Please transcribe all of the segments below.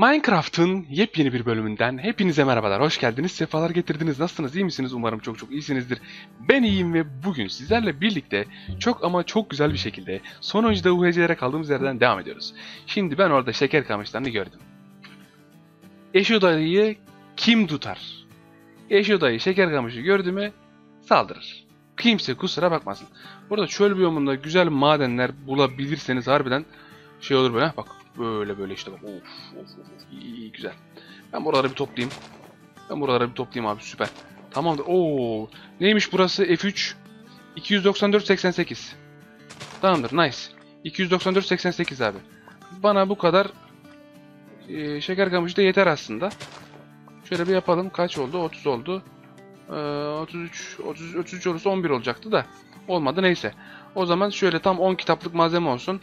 Minecraft'ın yepyeni bir bölümünden hepinize merhabalar. Hoş geldiniz, sefalar getirdiniz. Nasılsınız, iyi misiniz? Umarım çok çok iyisinizdir. Ben iyiyim ve bugün sizlerle birlikte çok ama çok güzel bir şekilde sonuncuda UHC'lere kaldığımız yerden devam ediyoruz. Şimdi ben orada şeker kamışlarını gördüm. Eşo dayıyı kim tutar? Eşo dayı şeker kamışı gördü mü saldırır. Kimse kusura bakmasın. Burada çöl biyomunda güzel madenler bulabilirseniz harbiden şey olur böyle. Bak böyle böyle işte bak. Of of of. İyi, güzel. Ben buraları bir toplayayım. Ben buraları bir toplayayım abi süper. Tamamdır. Oo neymiş burası F3 294 88. Tamamdır nice. 294 88 abi. Bana bu kadar e, şeker kamışı da yeter aslında. Şöyle bir yapalım. Kaç oldu? 30 oldu. Ee, 33 30 33 olursa 11 olacaktı da olmadı neyse. O zaman şöyle tam 10 kitaplık malzeme olsun.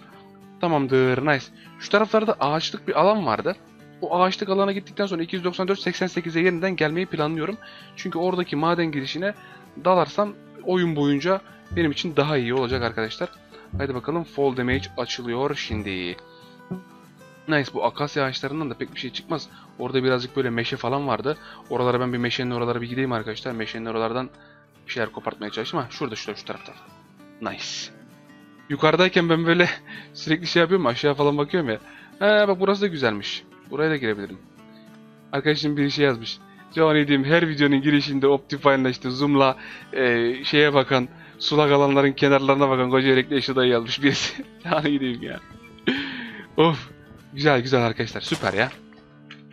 Tamamdır nice. Şu taraflarda ağaçlık bir alan vardı. O ağaçlık alana gittikten sonra 294-88'e yeniden gelmeyi planlıyorum. Çünkü oradaki maden girişine dalarsam oyun boyunca benim için daha iyi olacak arkadaşlar. Haydi bakalım fall damage açılıyor şimdi. Nice bu akasya ağaçlarından da pek bir şey çıkmaz. Orada birazcık böyle meşe falan vardı. Oralara ben bir meşenin oralara bir gideyim arkadaşlar. Meşenin oralardan bir şeyler kopartmaya çalışayım. Ha şurada şurada şu tarafta. Nice. Yukarıdayken ben böyle sürekli şey yapıyorum aşağı falan bakıyorum ya. Ha bak burası da güzelmiş. Buraya da girebilirim. Arkadaşım bir şey yazmış. Johnny diyeyim her videonun girişinde Optifine'la işte zoom'la e, şeye bakan sulak alanların kenarlarına bakan koca yürekli eşi dayı yazmış birisi. Yani gideyim ya. of. Güzel güzel arkadaşlar süper ya.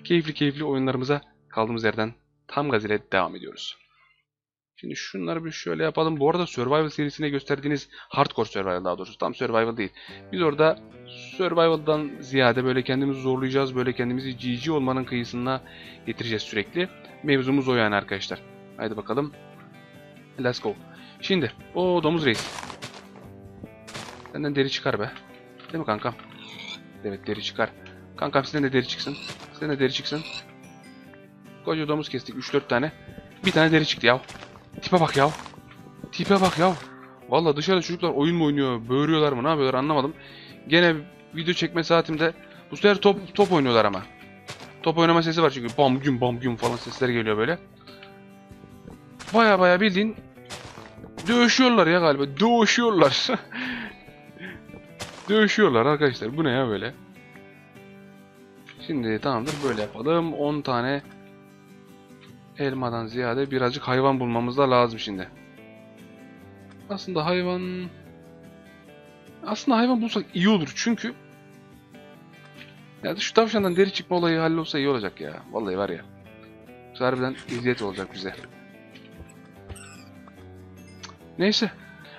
Keyifli keyifli oyunlarımıza kaldığımız yerden tam gaz ile devam ediyoruz. Şimdi şunları bir şöyle yapalım. Bu arada Survival serisine gösterdiğiniz Hardcore Survival daha doğrusu. Tam Survival değil. Biz orada Survival'dan ziyade böyle kendimizi zorlayacağız. Böyle kendimizi GG olmanın kıyısına getireceğiz sürekli. Mevzumuz o yani arkadaşlar. Haydi bakalım. Let's go. Şimdi. o domuz reis. Senden deri çıkar be. Değil mi kankam? Evet deri çıkar. Kankam sizden de deri çıksın. Sizden de deri çıksın. Koca domuz kestik 3-4 tane. Bir tane deri çıktı ya. Tipe bak ya. Tipe bak ya. Valla dışarıda çocuklar oyun mu oynuyor, böğürüyorlar mı, ne yapıyorlar anlamadım. Gene video çekme saatimde bu sefer top top oynuyorlar ama. Top oynama sesi var çünkü bam güm bam güm falan sesler geliyor böyle. Baya baya bildiğin dövüşüyorlar ya galiba. Dövüşüyorlar. dövüşüyorlar arkadaşlar. Bu ne ya böyle? Şimdi tamamdır böyle yapalım. 10 tane elmadan ziyade birazcık hayvan bulmamız da lazım şimdi. Aslında hayvan... Aslında hayvan bulsak iyi olur çünkü... Ya şu tavşandan deri çıkma olayı hallolsa iyi olacak ya. Vallahi var ya. Bu harbiden eziyet olacak bize. Neyse.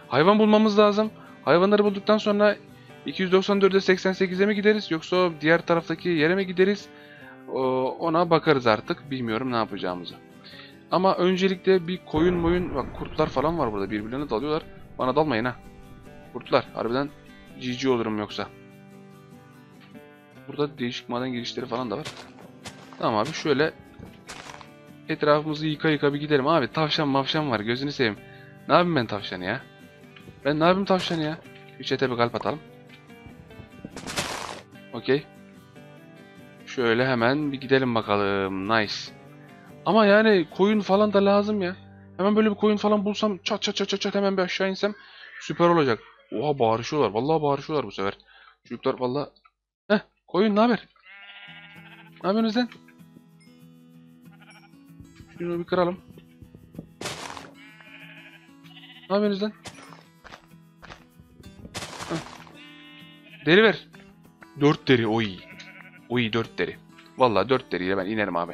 Hayvan bulmamız lazım. Hayvanları bulduktan sonra 294'e 88'e mi gideriz yoksa diğer taraftaki yere mi gideriz? Ona bakarız artık. Bilmiyorum ne yapacağımızı. Ama öncelikle bir koyun moyun... Bak kurtlar falan var burada. Birbirlerine dalıyorlar. Bana dalmayın ha. Kurtlar. Harbiden GG olurum yoksa. Burada değişik maden girişleri falan da var. Tamam abi şöyle etrafımızı yıka yıka bir gidelim. Abi tavşan mavşan var. Gözünü seveyim. Ne yapayım ben tavşanı ya? Ben ne yapayım tavşanı ya? Bir çete bir kalp atalım. Okey. Şöyle hemen bir gidelim bakalım. Nice. Ama yani koyun falan da lazım ya. Hemen böyle bir koyun falan bulsam çat çat çat çat çat hemen bir aşağı insem süper olacak. Oha bağırışıyorlar. Vallahi bağırışıyorlar bu sefer. Çocuklar vallahi. Heh koyun ne haber? Ne yapıyorsunuz lan? Şunu bir kıralım. Ne yapıyorsunuz lan? Heh. Deri ver. Dört deri oy. Oy dört deri. Vallahi dört deriyle ben inerim abi.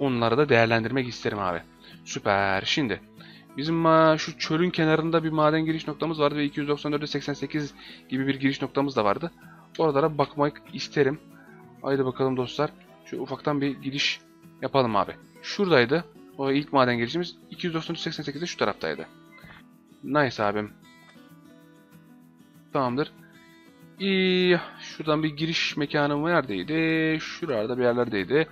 Bana bu kadar yeter. Nice. Bunu da buraya al. Bunu yukarı al. Koyun etini böyle al. Şunu şöyle at, şunu şöyle at. Ondan sonra bunu böyle aldıktan sonra buraya bir tane crafting table'ını at. Ve buradan hemen 4 tane kitabını yap abi. Ama ne olur ne olmaz. Şimdi şeker kamışlarını atmayacağım. Belki yoldayken hayvan falan buluruz aşağı inmeden önce. Onları da değerlendirmek isterim abi. Süper. Şimdi bizim şu çölün kenarında bir maden giriş noktamız vardı ve 294'e 88 gibi bir giriş noktamız da vardı. Oralara bakmak isterim. Haydi bakalım dostlar. Şu ufaktan bir gidiş yapalım abi. Şuradaydı. O ilk maden girişimiz 293.88'de şu taraftaydı. Nice abim. Tamamdır. İyi. Şuradan bir giriş mekanı neredeydi? Şurada bir yerlerdeydi.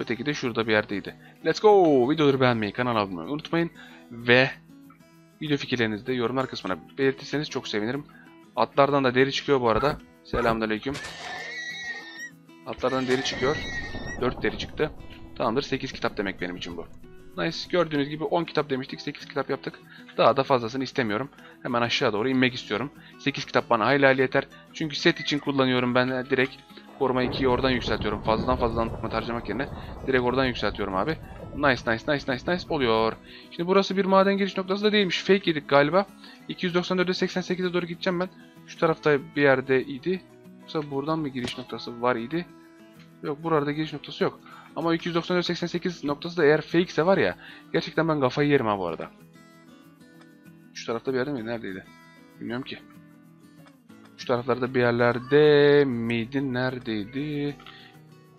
Öteki de şurada bir yerdeydi. Let's go! Videoları beğenmeyi, kanala abone olmayı unutmayın. Ve video fikirlerinizi de yorumlar kısmına belirtirseniz çok sevinirim. Atlardan da deri çıkıyor bu arada. Selamünaleyküm. Atlardan deri çıkıyor. 4 deri çıktı. Tamamdır 8 kitap demek benim için bu. Nice. Gördüğünüz gibi 10 kitap demiştik. 8 kitap yaptık. Daha da fazlasını istemiyorum. Hemen aşağı doğru inmek istiyorum. 8 kitap bana hayli hayli yeter. Çünkü set için kullanıyorum ben direkt. Koruma 2'yi oradan yükseltiyorum. Fazladan fazladan harcamak yerine direkt oradan yükseltiyorum abi. Nice nice nice nice nice oluyor. Şimdi burası bir maden giriş noktası da değilmiş. Fake yedik galiba. 294'e 88'e doğru gideceğim ben. Şu tarafta bir yerde idi. Yoksa buradan mı giriş noktası var idi? Yok burada giriş noktası yok. Ama 294-88 noktası da eğer fake ise var ya gerçekten ben kafayı yerim ha bu arada. Şu tarafta bir yerde miydi? Neredeydi? Bilmiyorum ki. Şu taraflarda bir yerlerde miydi? Neredeydi?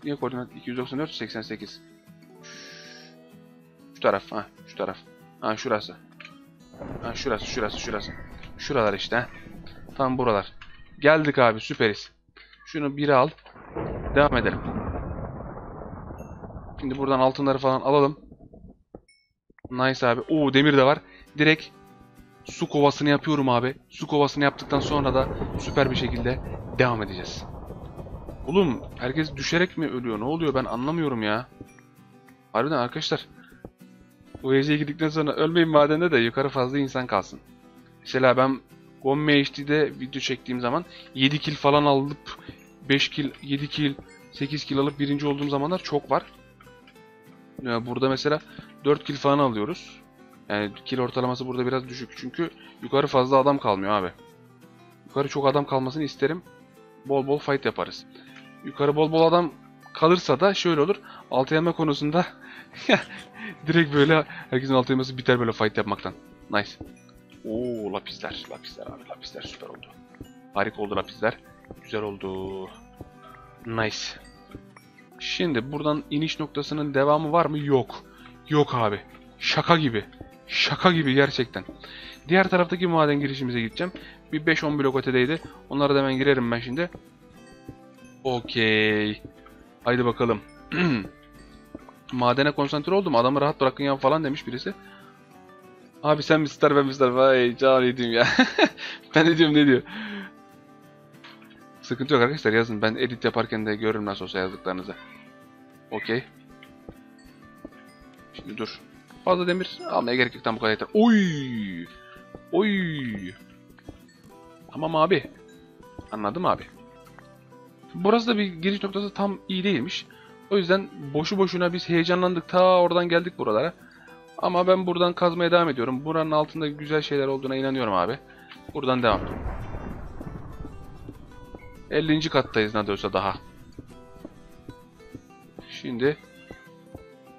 Niye koordinat 294-88? Şu taraf ha, şu taraf. Ha şurası. Ha şurası, şurası, şurası. Şuralar işte ha. Tam buralar. Geldik abi süperiz. Şunu biri al. Devam edelim. Şimdi buradan altınları falan alalım. Nice abi. Oo demir de var. Direkt su kovasını yapıyorum abi. Su kovasını yaptıktan sonra da süper bir şekilde devam edeceğiz. Oğlum herkes düşerek mi ölüyor? Ne oluyor ben anlamıyorum ya. Harbiden arkadaşlar. Bu geceye gittikten sonra ölmeyin madende de yukarı fazla insan kalsın. Mesela ben Gomme HD'de video çektiğim zaman 7 kill falan alıp 5 kill, 7 kill, 8 kill alıp birinci olduğum zamanlar çok var. Burada mesela 4 kill falan alıyoruz. Yani kill ortalaması burada biraz düşük. Çünkü yukarı fazla adam kalmıyor abi. Yukarı çok adam kalmasını isterim. Bol bol fight yaparız. Yukarı bol bol adam kalırsa da şöyle olur. Altı yeme konusunda direkt böyle herkesin altı yemesi biter böyle fight yapmaktan. Nice. Oo lapisler. Lapisler abi. Lapisler süper oldu. Harika oldu lapisler. Güzel oldu. Nice. Şimdi buradan iniş noktasının devamı var mı? Yok. Yok abi. Şaka gibi. Şaka gibi gerçekten. Diğer taraftaki maden girişimize gideceğim. Bir 5-10 blok ötedeydi. Onlara da hemen girerim ben şimdi. Okey. Haydi bakalım. Madene konsantre oldum. Adamı rahat bırakın ya falan demiş birisi. Abi sen mi star ben mi star? Vay can yedim ya. ben de diyorum ne diyor. Sıkıntı yok arkadaşlar yazın. Ben edit yaparken de görürüm nasıl olsa yazdıklarınızı. Okey. Şimdi dur. Fazla demir almaya gerek yok. Tam bu kadar yeter. Oy! Oy! Tamam abi. Anladım abi. Burası da bir giriş noktası tam iyi değilmiş. O yüzden boşu boşuna biz heyecanlandık. Ta oradan geldik buralara. Ama ben buradan kazmaya devam ediyorum. Buranın altında güzel şeyler olduğuna inanıyorum abi. Buradan devam. 50. kattayız ne olsa daha. Şimdi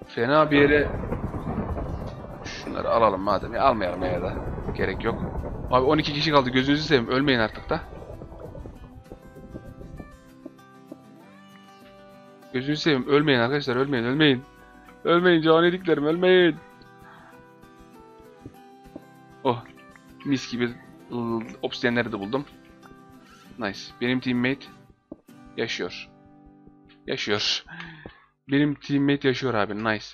fena bir yere şunları alalım madem. Ya almayalım ya da gerek yok. Abi 12 kişi kaldı. Gözünüzü seveyim. Ölmeyin artık da. Gözünüzü seveyim. Ölmeyin arkadaşlar. Ölmeyin. Ölmeyin. Ölmeyin can yediklerim. Ölmeyin. Oh. Mis gibi obsidiyenleri de buldum. Nice. Benim teammate yaşıyor. Yaşıyor. Benim teammate yaşıyor abi. Nice.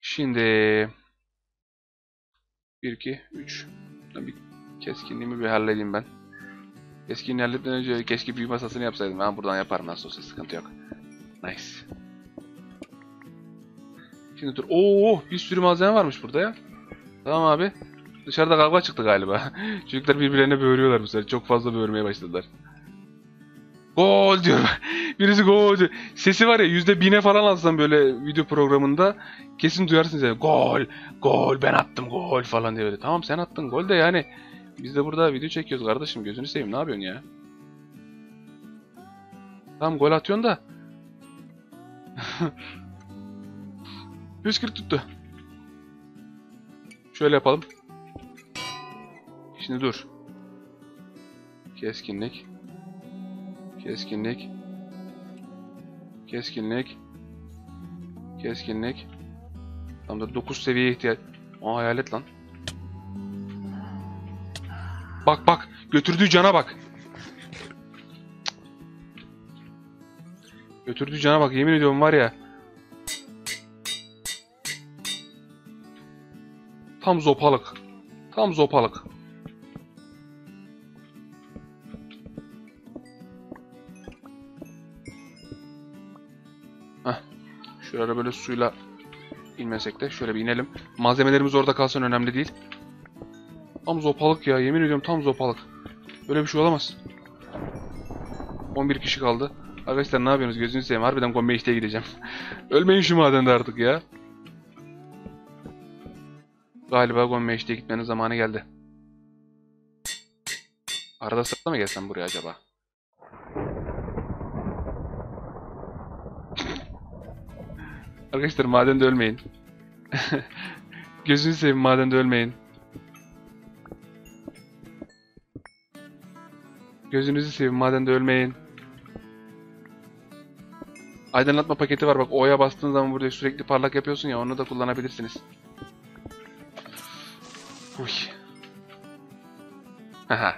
Şimdi 1 2 3 bir keskinliğimi bir halledeyim ben. Keskinliği halletmeden önce keşke büyü masasını yapsaydım. Ben buradan yaparım nasıl olsa sıkıntı yok. Nice. Şimdi dur. Oo, bir sürü malzeme varmış burada ya. Tamam abi. Dışarıda kavga çıktı galiba. Çocuklar birbirlerine böğürüyorlar bu sefer. Çok fazla böğürmeye başladılar. Gol diyor. Birisi gol diyor. Sesi var ya yüzde bine falan alsam böyle video programında kesin duyarsınız yani. Gol, gol ben attım gol falan diye böyle. Tamam sen attın gol de yani biz de burada video çekiyoruz kardeşim gözünü seveyim ne yapıyorsun ya? Tamam gol atıyorsun da. 140 tuttu. Şöyle yapalım. Şimdi dur. Keskinlik. Keskinlik. Keskinlik. Keskinlik. Tamamdır 9 seviyeye ihtiyaç. Aa hayalet lan. Bak bak götürdüğü cana bak. Götürdüğü cana bak yemin ediyorum var ya. Tam zopalık. Tam zopalık. Heh. Şöyle böyle suyla inmesek de şöyle bir inelim. Malzemelerimiz orada kalsın önemli değil. Tam zopalık ya yemin ediyorum tam zopalık. Böyle bir şey olamaz. 11 kişi kaldı. Arkadaşlar ne yapıyorsunuz gözünüzü seveyim harbiden Gombe gideceğim. Ölmeyin şu madende artık ya. Galiba Gombe gitmenin zamanı geldi. Arada sırada mı gelsem buraya acaba? Arkadaşlar madende ölmeyin. Gözünü seveyim madende ölmeyin. Gözünüzü seveyim madende ölmeyin. Aydınlatma paketi var bak O'ya bastığın zaman burada sürekli parlak yapıyorsun ya onu da kullanabilirsiniz. Uy. Haha.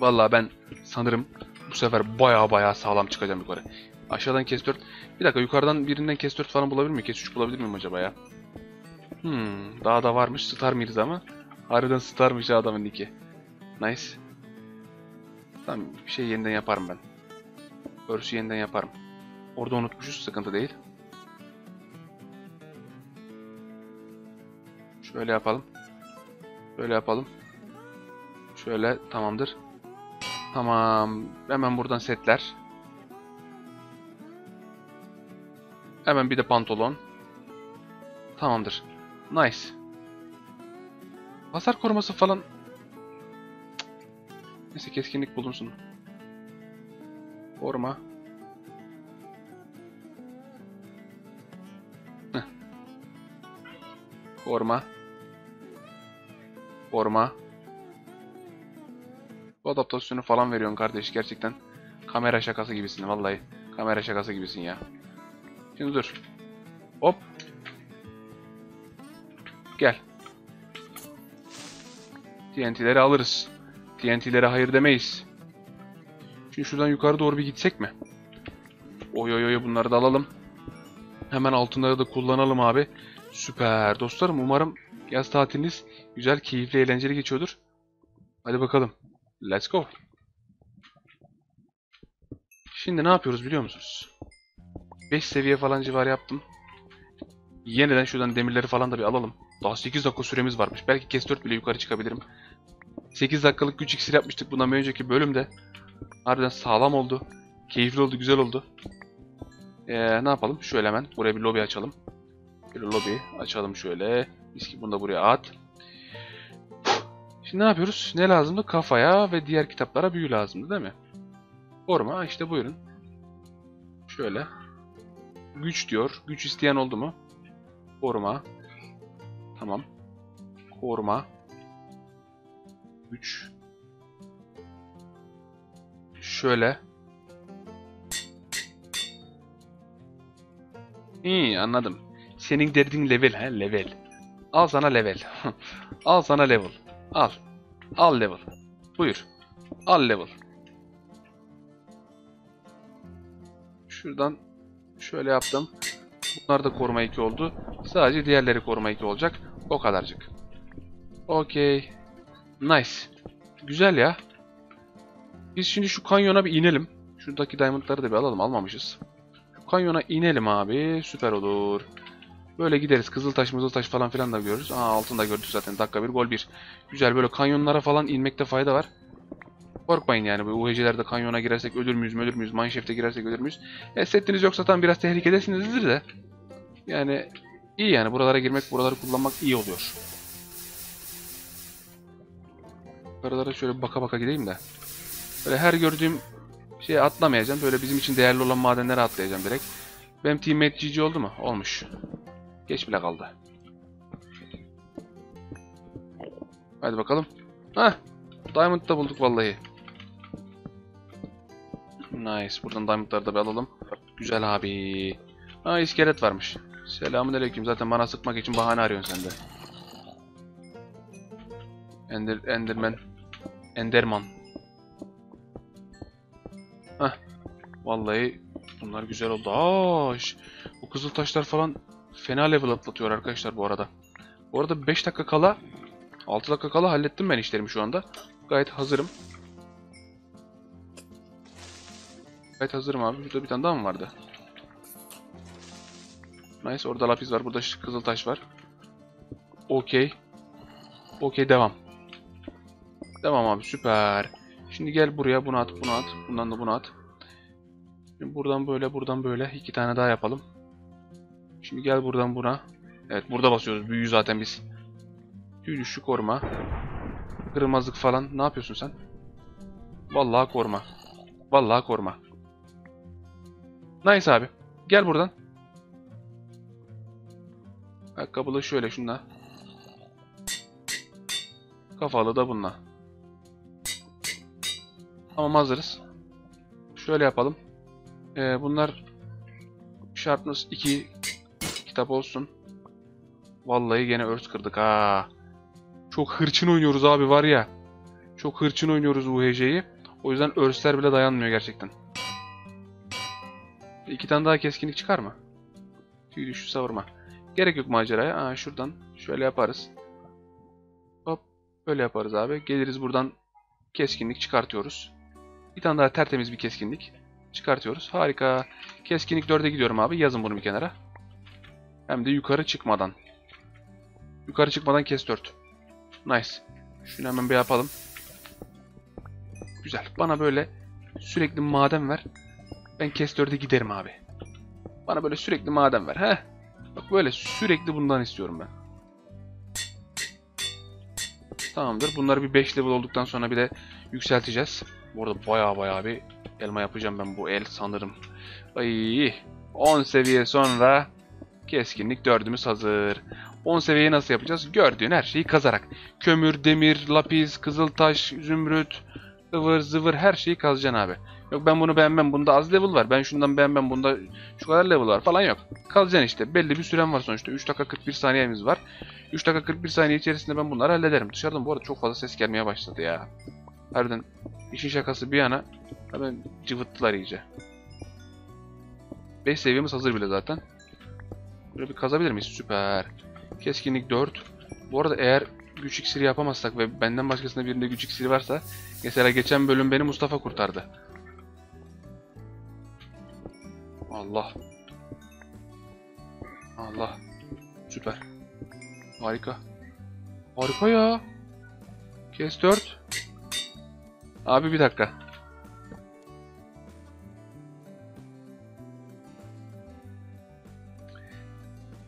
Vallahi ben sanırım bu sefer baya baya sağlam çıkacağım yukarı. Aşağıdan kes 4. Bir dakika yukarıdan birinden kes 4 falan bulabilir miyim? Kes 3 bulabilir miyim acaba ya? Hmm, daha da varmış. Star mıyız ama? Harbiden starmış ha adamın niki. Nice. Tamam bir şey yeniden yaparım ben. Örsü yeniden yaparım. Orada unutmuşuz sıkıntı değil. Şöyle yapalım. Şöyle yapalım. Şöyle tamamdır. Tamam. Hemen buradan setler. Hemen bir de pantolon. Tamamdır. Nice. Hasar koruması falan. Neyse keskinlik bulunsun. Koruma. Heh. Koruma. Koruma. Bu adaptasyonu falan veriyorsun kardeş gerçekten. Kamera şakası gibisin vallahi. Kamera şakası gibisin ya. Şimdi dur. Hop. Gel. TNT'leri alırız. TNT'lere hayır demeyiz. Şimdi şuradan yukarı doğru bir gitsek mi? Oy oy oy bunları da alalım. Hemen altınları da kullanalım abi. Süper. Dostlarım umarım yaz tatiliniz güzel, keyifli, eğlenceli geçiyordur. Hadi bakalım. Let's go. Şimdi ne yapıyoruz biliyor musunuz? 5 seviye falan civar yaptım. Yeniden şuradan demirleri falan da bir alalım. Daha 8 dakika süremiz varmış. Belki kes 4 bile yukarı çıkabilirim. 8 dakikalık güç iksir yapmıştık bundan önceki bölümde. Harbiden sağlam oldu. Keyifli oldu, güzel oldu. Ee, ne yapalım? Şöyle hemen buraya bir lobi açalım. Bir lobi açalım şöyle. Biz bunu da buraya at. Şimdi ne yapıyoruz? Ne lazımdı? Kafaya ve diğer kitaplara büyü lazımdı değil mi? Forma işte buyurun. Şöyle. Güç diyor. Güç isteyen oldu mu? Koruma. Tamam. Koruma. Güç. Şöyle. İyi anladım. Senin derdin level ha level. Al sana level. Al sana level. Al. Al level. Buyur. Al level. Şuradan şöyle yaptım. Bunlar da koruma 2 oldu. Sadece diğerleri koruma 2 olacak. O kadarcık. Okey. Nice. Güzel ya. Biz şimdi şu kanyona bir inelim. Şuradaki diamondları da bir alalım. Almamışız. Şu kanyona inelim abi. Süper olur. Böyle gideriz. Kızıltaş, mızıltaş falan filan da görürüz. Aa altında gördük zaten. Dakika bir gol bir. Güzel böyle kanyonlara falan inmekte fayda var. Korkmayın yani bu UHC'lerde kanyona girersek ölür müyüz ölür müyüz? Mineshaft'e girersek ölür müyüz? E, setiniz yoksa tam biraz tehlikedesinizdir de. Yani iyi yani buralara girmek, buraları kullanmak iyi oluyor. Buralara şöyle baka baka gideyim de. Böyle her gördüğüm şeye atlamayacağım. Böyle bizim için değerli olan madenlere atlayacağım direkt. Benim teammate GG oldu mu? Olmuş. Geç bile kaldı. Hadi bakalım. Hah. Diamond da bulduk vallahi. Nice. Buradan diamondları da bir alalım. Güzel abi. Ha iskelet varmış. Selamünaleyküm. Zaten bana sıkmak için bahane arıyorsun sen de. Ender, Enderman. Enderman. Hah. Vallahi bunlar güzel oldu. Aa, bu kızıl taşlar falan fena level atlatıyor arkadaşlar bu arada. Bu arada 5 dakika kala 6 dakika kala hallettim ben işlerimi şu anda. Gayet hazırım. Gayet hazırım abi. Burada bir tane daha mı vardı? Nice. Orada lapis var. Burada kızıl taş var. Okey. Okey devam. Devam abi süper. Şimdi gel buraya bunu at bunu at. Bundan da bunu at. Şimdi buradan böyle buradan böyle iki tane daha yapalım. Şimdi gel buradan buna. Evet burada basıyoruz. Büyüyü zaten biz. Tüy düşük koruma. Kırmazlık falan. Ne yapıyorsun sen? Vallahi koruma. Vallahi koruma. Nice abi. Gel buradan. Ayakkabılı şöyle şunla. Kafalı da bununla. Tamam hazırız. Şöyle yapalım. Ee, bunlar şartımız 2 kitap olsun. Vallahi gene örs kırdık ha. Çok hırçın oynuyoruz abi var ya. Çok hırçın oynuyoruz UHC'yi. O yüzden örsler bile dayanmıyor gerçekten. İki tane daha keskinlik çıkar mı? Tüy düşü savurma. Gerek yok maceraya. Aa, şuradan şöyle yaparız. Hop böyle yaparız abi. Geliriz buradan keskinlik çıkartıyoruz. Bir tane daha tertemiz bir keskinlik çıkartıyoruz. Harika. Keskinlik 4'e gidiyorum abi. Yazın bunu bir kenara. Hem de yukarı çıkmadan. Yukarı çıkmadan kes 4. Nice. Şunu hemen bir yapalım. Güzel. Bana böyle sürekli maden ver. Ben kes 4'e giderim abi. Bana böyle sürekli maden ver. Heh. Bak böyle sürekli bundan istiyorum ben. Tamamdır. Bunları bir 5 level olduktan sonra bir de yükselteceğiz. Bu arada baya baya bir elma yapacağım ben bu el sanırım. Ay, 10 seviye sonra keskinlik 4'ümüz hazır. 10 seviyeyi nasıl yapacağız? Gördüğün her şeyi kazarak. Kömür, demir, lapis, kızıltaş, zümrüt, ıvır zıvır her şeyi kazacaksın abi. Yok ben bunu beğenmem, bunda az level var. Ben şundan beğenmem, bunda şu kadar level var falan yok. Kalacaksın işte. Belli bir süren var sonuçta. 3 dakika 41 saniyemiz var. 3 dakika 41 saniye içerisinde ben bunları hallederim. Dışarıdan bu arada çok fazla ses gelmeye başladı ya. Harbiden işin şakası bir yana hemen cıvıttılar iyice. 5 seviyemiz hazır bile zaten. Böyle bir kazabilir miyiz? Süper. Keskinlik 4. Bu arada eğer güç iksiri yapamazsak ve benden başkasında birinde güç iksiri varsa mesela geçen bölüm beni Mustafa kurtardı. Allah. Allah. Süper. Harika. Harika ya. Kes 4. Abi bir dakika.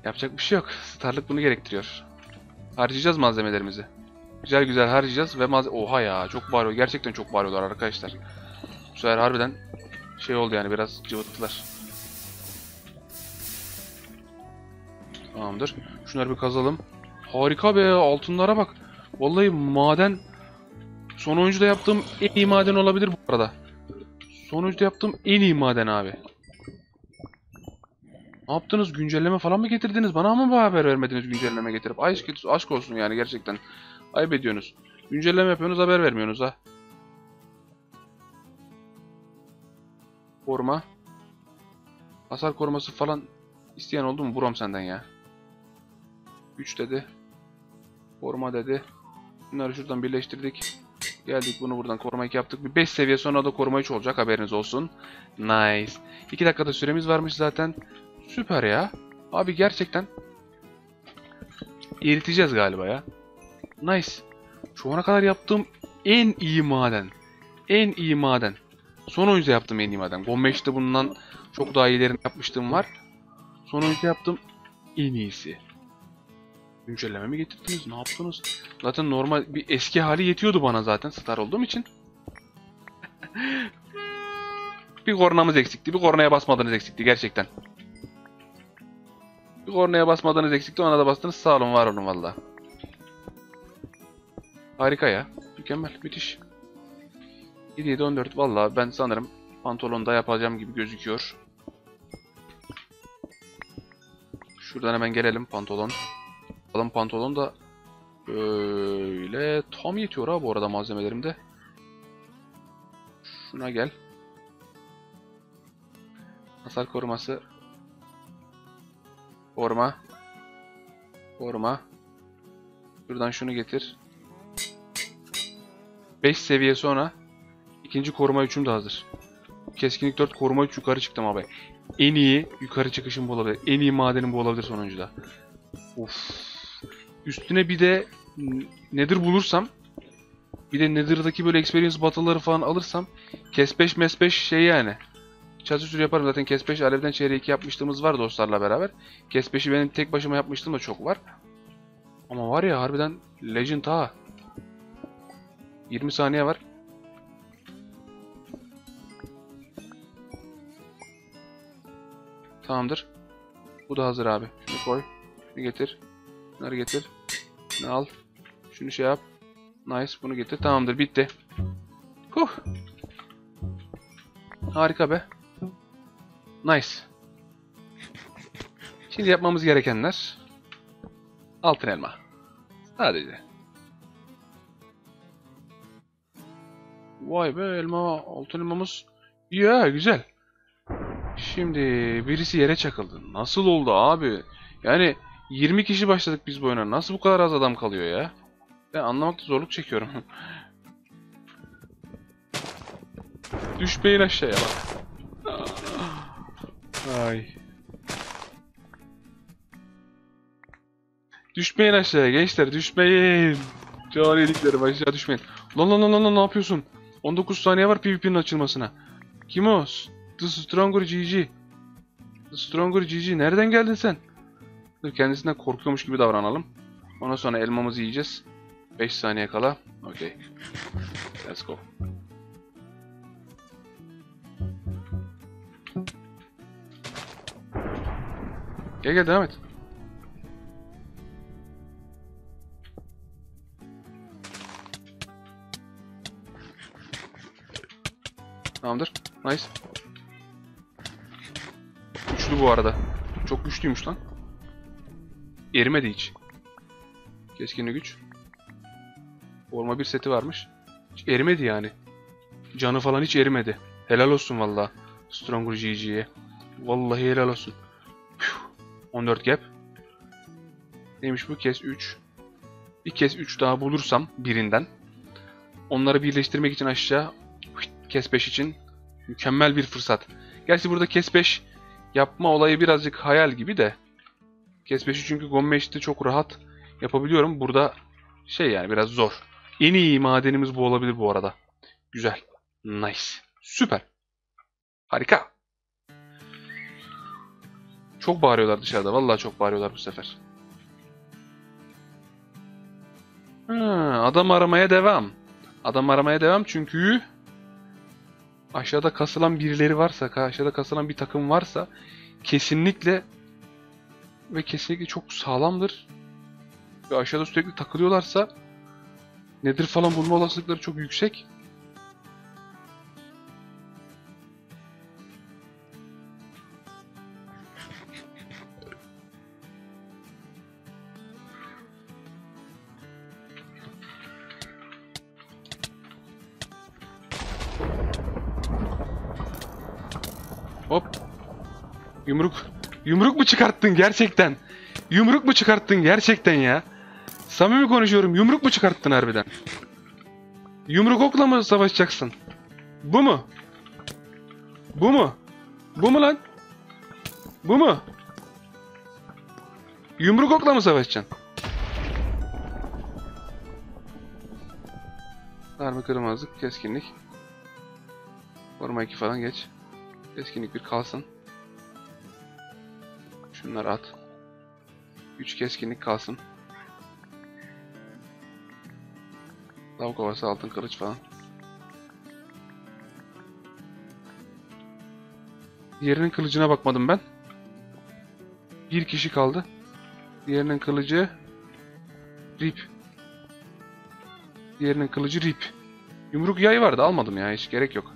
Yapacak bir şey yok. Starlık bunu gerektiriyor. Harcayacağız malzemelerimizi. Güzel güzel harcayacağız ve malze... Oha ya çok bağırıyor. Gerçekten çok bağırıyorlar arkadaşlar. Bu sefer harbiden şey oldu yani biraz cıvıttılar. Tamamdır. Şunları bir kazalım. Harika be altınlara bak. Vallahi maden son oyuncuda yaptığım en iyi maden olabilir bu arada. Son oyuncuda yaptığım en iyi maden abi. Ne yaptınız? Güncelleme falan mı getirdiniz? Bana mı haber vermediniz güncelleme getirip? Aşk, aşk olsun yani gerçekten. Ayıp ediyorsunuz. Güncelleme yapıyorsunuz haber vermiyorsunuz ha. Koruma. Hasar koruması falan isteyen oldu mu? Buram senden ya. 3 dedi. Koruma dedi. Bunları şuradan birleştirdik. Geldik bunu buradan koruma 2 yaptık. Bir 5 seviye sonra da koruma 3 olacak haberiniz olsun. Nice. 2 dakikada süremiz varmış zaten. Süper ya. Abi gerçekten eriteceğiz galiba ya. Nice. Şu ana kadar yaptığım en iyi maden. En iyi maden. Son oyunda yaptığım en iyi maden. Gommeş'te bundan çok daha iyilerini yapmıştım var. Son oyunda yaptığım en iyisi. Güncelleme mi getirdiniz? Ne yaptınız? Zaten normal bir eski hali yetiyordu bana zaten star olduğum için. bir kornamız eksikti. Bir kornaya basmadığınız eksikti gerçekten. Bir kornaya basmadığınız eksikti. Ona da bastınız. Sağ olun var olun valla. Harika ya. Mükemmel. Müthiş. 7 7 14 valla ben sanırım pantolonda yapacağım gibi gözüküyor. Şuradan hemen gelelim pantolon. Alın pantolon da böyle tam yetiyor ha bu arada malzemelerimde. Şuna gel. Hasar koruması. Koruma. Koruma. Şuradan şunu getir. 5 seviye sonra ikinci koruma 3'üm de hazır. Keskinlik 4 koruma 3 yukarı çıktım abi. En iyi yukarı çıkışım bu olabilir. En iyi madenim bu olabilir sonuncuda. Of. Üstüne bir de n- Nether bulursam bir de Nether'daki böyle experience battle'ları falan alırsam kes 5 mes 5 şey yani. Çatı sürü yaparım zaten kes 5 alevden çeyreği 2 yapmışlığımız var dostlarla beraber. Kes 5'i benim tek başıma yapmıştım da çok var. Ama var ya harbiden legend ha. 20 saniye var. Tamamdır. Bu da hazır abi. Şunu koy. Şunu getir. Bunları getir. Şunu al. Şunu şey yap. Nice. Bunu getir. Tamamdır. Bitti. Huh. Harika be. Nice. Şimdi yapmamız gerekenler. Altın elma. Sadece. Vay be elma. Altın elmamız. Ya güzel. Şimdi birisi yere çakıldı. Nasıl oldu abi? Yani 20 kişi başladık biz bu oyuna. Nasıl bu kadar az adam kalıyor ya? Ben anlamakta zorluk çekiyorum. Düşmeyin aşağıya bak. Ay. Düşmeyin aşağıya gençler düşmeyin. Caniliklerim aşağı düşmeyin. Lan lan lan lan ne yapıyorsun? 19 saniye var PvP'nin açılmasına. Kim o? The Stronger GG. The Stronger GG. Nereden geldin sen? Dur kendisinden korkuyormuş gibi davranalım. Ondan sonra elmamızı yiyeceğiz. 5 saniye kala. Okey. Let's go. Gel gel devam et. Tamamdır. Nice. Güçlü bu arada. Çok güçlüymüş lan. Erimedi hiç. Keskinli güç. Forma bir seti varmış. Hiç erimedi yani. Canı falan hiç erimedi. Helal olsun valla. Stronger GG'ye. Vallahi helal olsun. Püh. 14 gap. Neymiş bu? Kes 3. Bir kez 3 daha bulursam birinden. Onları birleştirmek için aşağı kes 5 için mükemmel bir fırsat. Gerçi burada kes 5 yapma olayı birazcık hayal gibi de. Kes 5'i çünkü Gommeş'te çok rahat yapabiliyorum. Burada şey yani biraz zor. En iyi madenimiz bu olabilir bu arada. Güzel. Nice. Süper. Harika. Çok bağırıyorlar dışarıda. Vallahi çok bağırıyorlar bu sefer. Ha, adam aramaya devam. Adam aramaya devam çünkü aşağıda kasılan birileri varsa, aşağıda kasılan bir takım varsa kesinlikle ve kesinlikle çok sağlamdır. Ve aşağıda sürekli takılıyorlarsa nedir falan bulma olasılıkları çok yüksek. Hop. Yumruk. Yumruk mu çıkarttın gerçekten? Yumruk mu çıkarttın gerçekten ya? Samimi konuşuyorum. Yumruk mu çıkarttın harbiden? Yumruk okla mı savaşacaksın? Bu mu? Bu mu? Bu mu lan? Bu mu? Yumruk okla mı savaşacaksın? Darbe kırmazlık, keskinlik. Koruma 2 falan geç. Keskinlik bir kalsın. Şunları at. 3 keskinlik kalsın. Lav kovası, altın kılıç falan. Diğerinin kılıcına bakmadım ben. Bir kişi kaldı. Diğerinin kılıcı rip. Diğerinin kılıcı rip. Yumruk yay vardı almadım ya hiç gerek yok.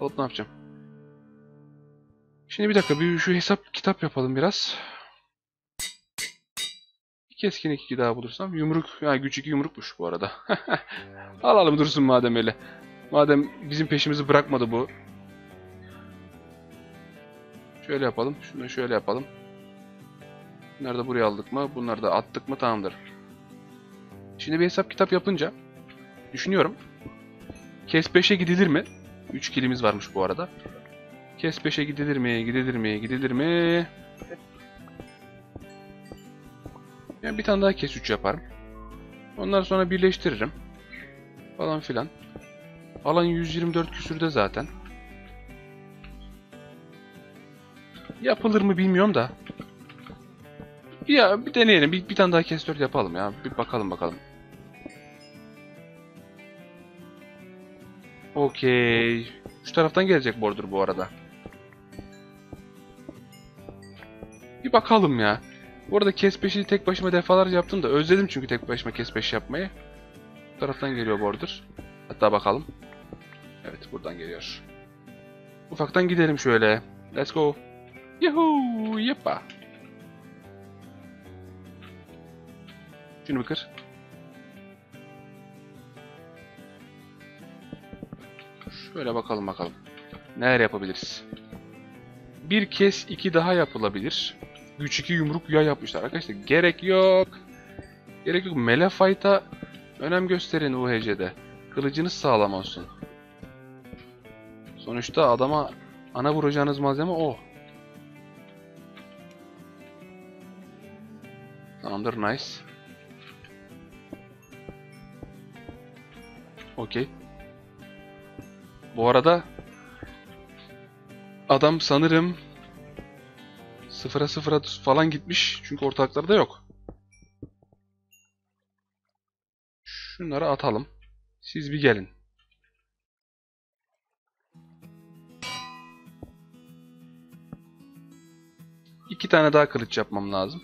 Alıp ne yapacağım? Şimdi bir dakika bir şu hesap kitap yapalım biraz. Keskinlik 2 daha bulursam. Yumruk. Ya güç 2 yumrukmuş bu arada. Alalım dursun madem öyle. Madem bizim peşimizi bırakmadı bu. Şöyle yapalım. Şunu şöyle yapalım. Bunları da buraya aldık mı? Bunları da attık mı? Tamamdır. Şimdi bir hesap kitap yapınca düşünüyorum. Kes 5'e gidilir mi? 3 kilimiz varmış bu arada. Kes 5'e gidilir mi? Gidilir mi? Gidilir mi? Yani bir tane daha kes 3 yaparım. Ondan sonra birleştiririm. Falan filan. Alan 124 küsürde zaten. Yapılır mı bilmiyorum da. Ya bir deneyelim. Bir, bir tane daha kes 4 yapalım ya. Bir bakalım bakalım. Okey. Şu taraftan gelecek border bu arada. Bir bakalım ya. Bu arada kes 5'i tek başıma defalarca yaptım da özledim çünkü tek başıma kes 5 yapmayı. Bu taraftan geliyor border. Hatta bakalım. Evet buradan geliyor. Ufaktan gidelim şöyle. Let's go. Yuhuu. Yeppa. Şunu bir kır. Şöyle bakalım bakalım. Neler yapabiliriz? Bir kez iki daha yapılabilir. Güç iki yumruk ya yapmışlar arkadaşlar. Gerek yok. Gerek yok. Malphite'a önem gösterin UHC'de. Kılıcınız sağlam olsun. Sonuçta adama ana vuracağınız malzeme o. Tamamdır nice. Okey. Bu arada adam sanırım sıfıra sıfıra falan gitmiş. Çünkü ortaklarda yok. Şunları atalım. Siz bir gelin. İki tane daha kılıç yapmam lazım.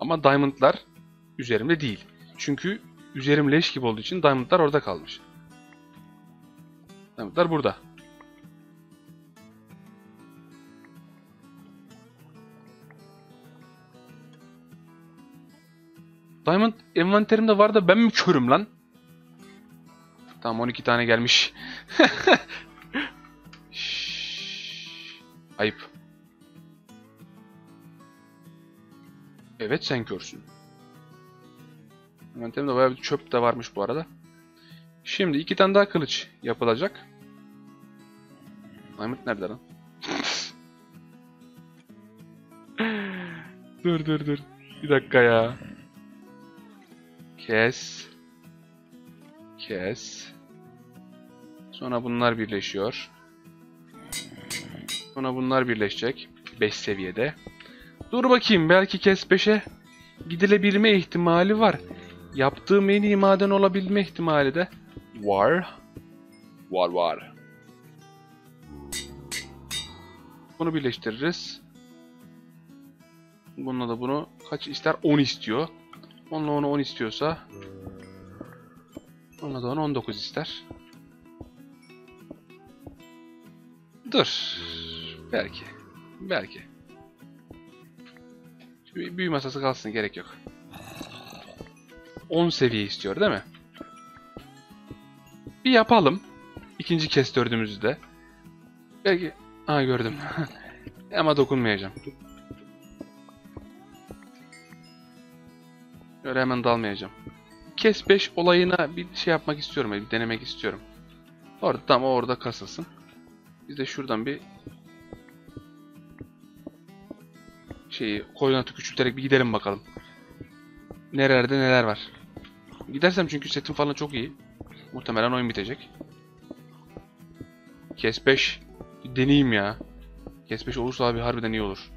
Ama diamondlar üzerimde değil. Çünkü üzerim leş gibi olduğu için diamondlar orada kalmış. Diamondlar burada. Diamond envanterimde var da ben mi körüm lan? Tamam 12 tane gelmiş. Ayıp. Evet sen körsün. Envanterimde bayağı bir çöp de varmış bu arada. Şimdi iki tane daha kılıç yapılacak. Diamond nerede lan? dur dur dur. Bir dakika ya. Kes. Kes. Sonra bunlar birleşiyor. Sonra bunlar birleşecek. 5 seviyede. Dur bakayım belki kes 5'e gidilebilme ihtimali var. Yaptığım en iyi maden olabilme ihtimali de var. Var var. Bunu birleştiririz. Bununla da bunu kaç ister? 10 istiyor. Onunla onu 10 istiyorsa onunla da onu 19 ister. Dur. Belki. Belki. Şimdi büyü masası kalsın gerek yok. 10 seviye istiyor değil mi? Bir yapalım. İkinci kez dördümüzü de. Belki... Aa gördüm. Ama dokunmayacağım. Öyle hemen dalmayacağım. Kes 5 olayına bir şey yapmak istiyorum. Bir denemek istiyorum. Orada tam orada kasılsın. Biz de şuradan bir şeyi koordinatı küçülterek bir gidelim bakalım. Nerelerde neler var. Gidersem çünkü setim falan çok iyi. Muhtemelen oyun bitecek. Kes 5. Bir deneyeyim ya. Kes 5 olursa abi harbiden iyi olur.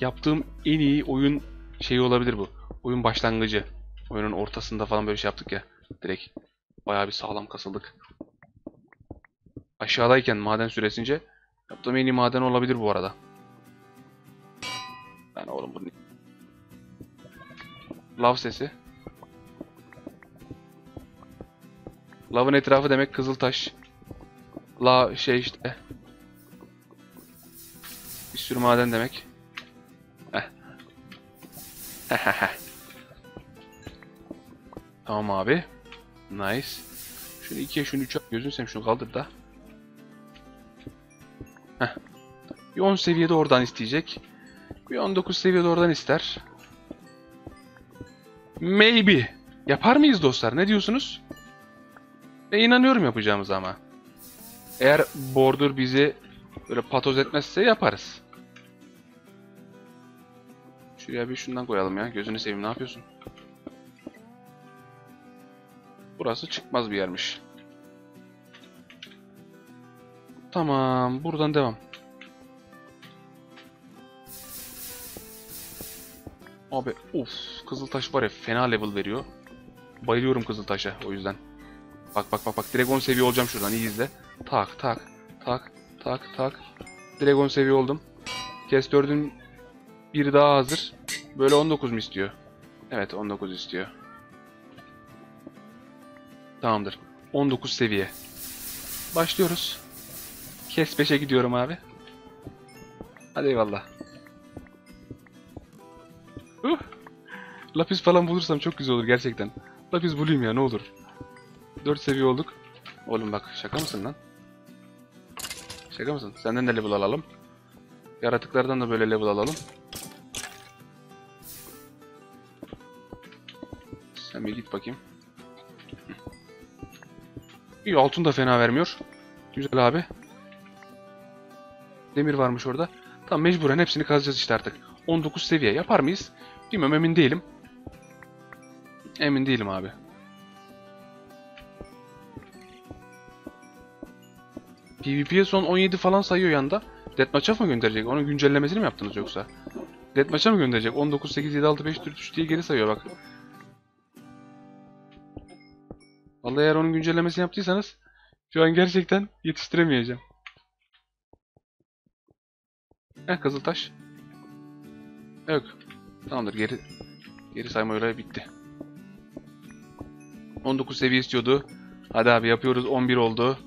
Yaptığım en iyi oyun şeyi olabilir bu. Oyun başlangıcı. Oyunun ortasında falan böyle şey yaptık ya. Direkt bayağı bir sağlam kasıldık. Aşağıdayken maden süresince yaptığım en iyi maden olabilir bu arada. Ben oğlum bunu... Lav sesi. Lavın etrafı demek kızıltaş. La şey işte. Bir sürü maden demek. tamam abi. Nice. Şunu 2'ye şunu 3'e gözünü seveyim şunu kaldır da. Heh. Bir 10 seviyede oradan isteyecek. Bir 19 seviyede oradan ister. Maybe. Yapar mıyız dostlar? Ne diyorsunuz? E inanıyorum yapacağımız ama. Eğer border bizi böyle patoz etmezse yaparız. Şuraya bir şundan koyalım ya. Gözünü seveyim ne yapıyorsun? Burası çıkmaz bir yermiş. Tamam. Buradan devam. Abi of Kızıltaş var ya fena level veriyor. Bayılıyorum Kızıltaş'a o yüzden. Bak bak bak bak 10 seviye olacağım şuradan iyi izle. Tak tak tak tak tak. 10 seviye oldum. Kes 4'ün biri daha hazır. Böyle 19 mu istiyor? Evet 19 istiyor. Tamamdır. 19 seviye. Başlıyoruz. Kes 5'e gidiyorum abi. Hadi eyvallah. Uh. Lapis falan bulursam çok güzel olur gerçekten. Lapis bulayım ya ne olur. 4 seviye olduk. Oğlum bak şaka mısın lan? Şaka mısın? Senden de level alalım. Yaratıklardan da böyle level alalım. Sen bir git bakayım. İyi altın da fena vermiyor. Güzel abi. Demir varmış orada. Tamam mecburen hepsini kazacağız işte artık. 19 seviye yapar mıyız? Bilmem emin değilim. Emin değilim abi. PvP'ye son 17 falan sayıyor yanda. Deathmatch'a mı gönderecek? Onun güncellemesini mi yaptınız yoksa? Deathmatch'a mı gönderecek? 19, 8, 7, 6, 5, 4, 3 diye geri sayıyor bak. Vallahi eğer onun güncellemesini yaptıysanız şu an gerçekten yetiştiremeyeceğim. Heh Kızıltaş. Yok. Tamamdır geri geri sayma öyle bitti. 19 seviye istiyordu. Hadi abi yapıyoruz 11 oldu.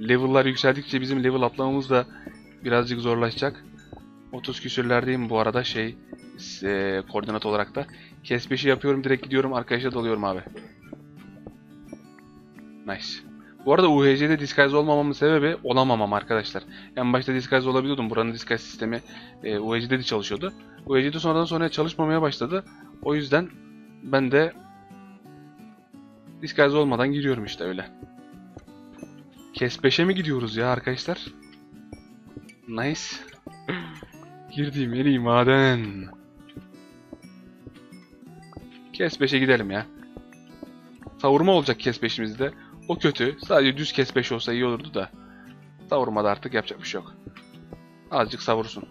Level'lar yükseldikçe bizim level atlamamız da birazcık zorlaşacak. 30 küsürlerdeyim bu arada şey e, koordinat olarak da. Kes 5'i yapıyorum direkt gidiyorum arkadaşa dalıyorum abi. Nice. Bu arada UHC'de disguise olmamamın sebebi olamamam arkadaşlar. En başta disguise olabiliyordum. Buranın disguise sistemi e, UHC'de de çalışıyordu. UHC'de sonradan sonra çalışmamaya başladı. O yüzden ben de disguise olmadan giriyorum işte öyle. Kes 5'e mi gidiyoruz ya arkadaşlar? Nice. Girdiğim en iyi maden. Kes 5'e gidelim ya. Savurma olacak kes 5'imizde. O kötü. Sadece düz kes 5 olsa iyi olurdu da. Savurmada artık yapacak bir şey yok. Azıcık savursun.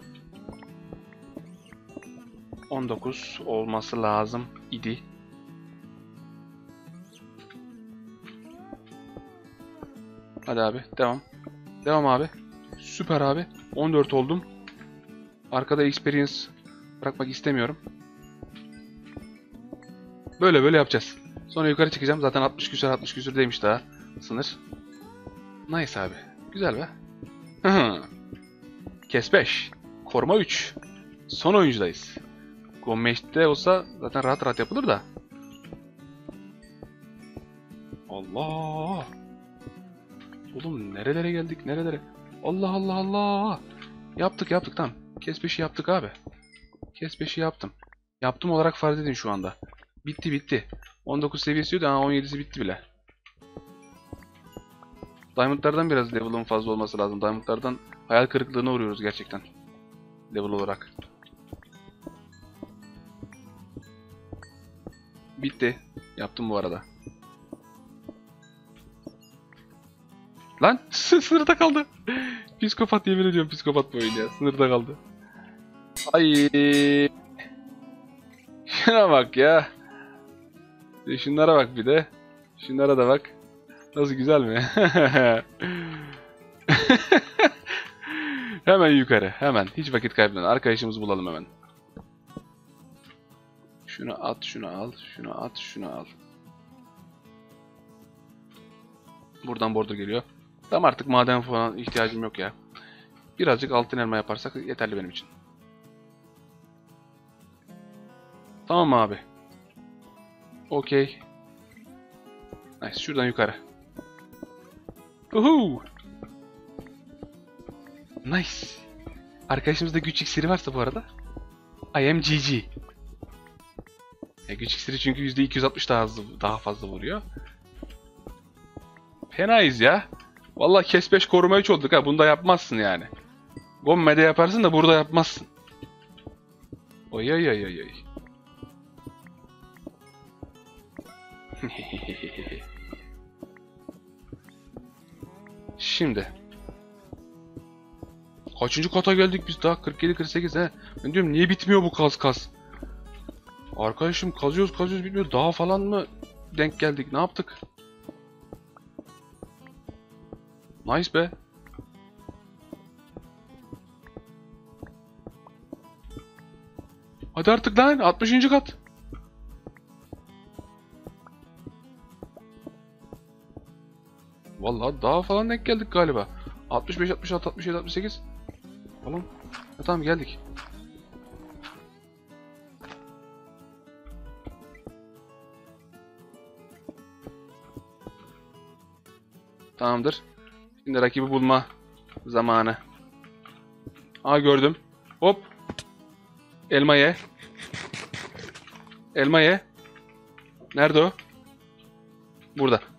19 olması lazım idi. Hadi abi devam. Devam abi. Süper abi. 14 oldum. Arkada experience bırakmak istemiyorum. Böyle böyle yapacağız. Sonra yukarı çıkacağım. Zaten 60 küsür 60 küsür demiş daha sınır. Nice abi. Güzel be. Kes 5. Koruma 3. Son oyuncudayız. Gommeş'te olsa zaten rahat rahat yapılır da. Allah. Oğlum nerelere geldik nerelere? Allah Allah Allah. Yaptık yaptık tamam. Kes 5'i yaptık abi. Kes 5'i yaptım. Yaptım olarak farz edin şu anda. Bitti bitti. 19 seviyesiydi ama 17'si bitti bile. Diamond'lardan biraz level'ın fazla olması lazım. Diamond'lardan hayal kırıklığına uğruyoruz gerçekten. Level olarak. Bitti. Yaptım bu arada. Lan sınırda kaldı. Psikopat yemin ediyorum psikopat bu oyun ya. Sınırda kaldı. Ay. Şuna bak ya. E şunlara bak bir de. Şunlara da bak. Nasıl güzel mi? hemen yukarı. Hemen. Hiç vakit kaybetmeden. Arkadaşımızı bulalım hemen. Şunu at, şunu al, şunu at, şunu al. Buradan border geliyor. Tam artık maden falan ihtiyacım yok ya. Birazcık altın elma yaparsak yeterli benim için. Tamam abi? Okey. Nice. Şuradan yukarı. Uhu. Nice. Arkadaşımızda güç iksiri varsa bu arada. I am GG. Ya güç iksiri çünkü %260 daha hızlı, daha fazla vuruyor. Fenayız ya. Vallahi kes 5 koruma 3 olduk ha. Bunda yapmazsın yani. Gomme'de yaparsın da burada yapmazsın. Oy oy oy oy Şimdi. Kaçıncı kata geldik biz daha 47-48 he. Ben diyorum niye bitmiyor bu kaz kaz. Arkadaşım kazıyoruz kazıyoruz bitmiyor. Daha falan mı denk geldik ne yaptık? Nice be. Hadi artık lan 60. kat. Vallahi daha falan denk geldik galiba. 65, 66, 67, 68. Falan. Ha, tamam geldik. Tamamdır. Şimdi rakibi bulma zamanı. Aa gördüm. Hop. Elma ye. Elma ye. Nerede o? Burada.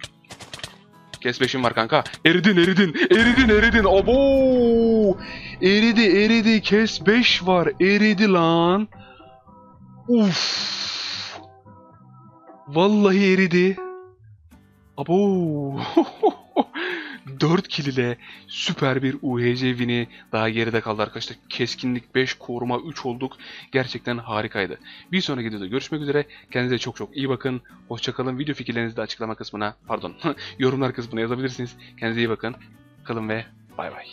Kes beşim var kanka. Eridin eridin. Eridin eridin. Abo. Eridi eridi. Kes 5 var. Eridi lan. Uf. Vallahi eridi. Abo. 4 kill ile süper bir UHC win'i daha geride kaldı arkadaşlar. Keskinlik 5, koruma 3 olduk. Gerçekten harikaydı. Bir sonraki videoda görüşmek üzere. Kendinize çok çok iyi bakın. Hoşçakalın. Video fikirlerinizi de açıklama kısmına, pardon, yorumlar kısmına yazabilirsiniz. Kendinize iyi bakın. Kalın ve bay bay.